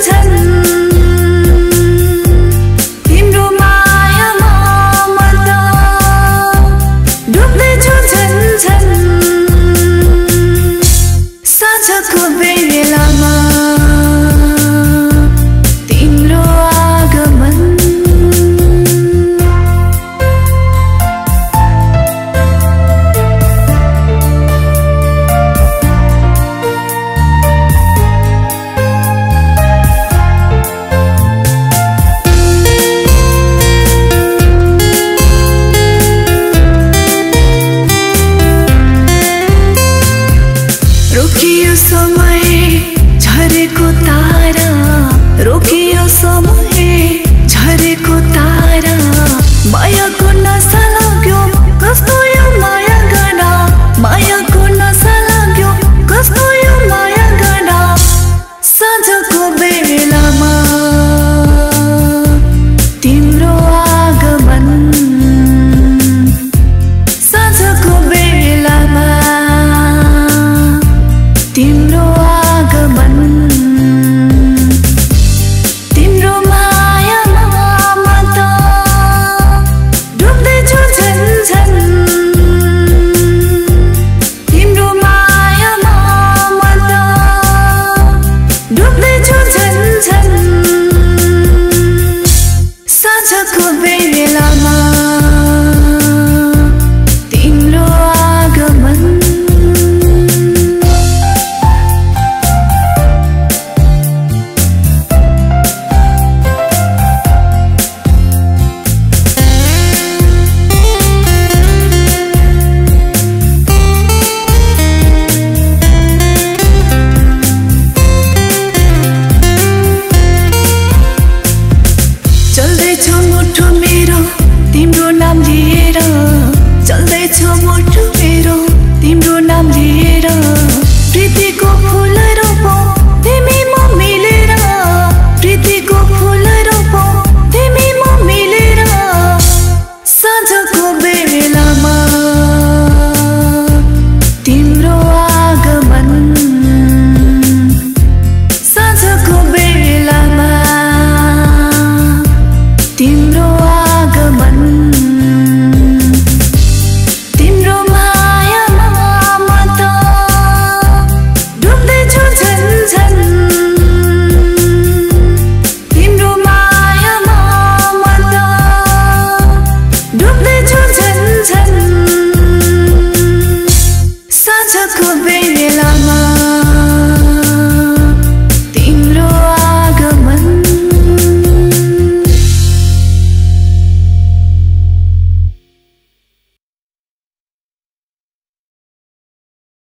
趁 लिएर चल्दैछ मोटो। could be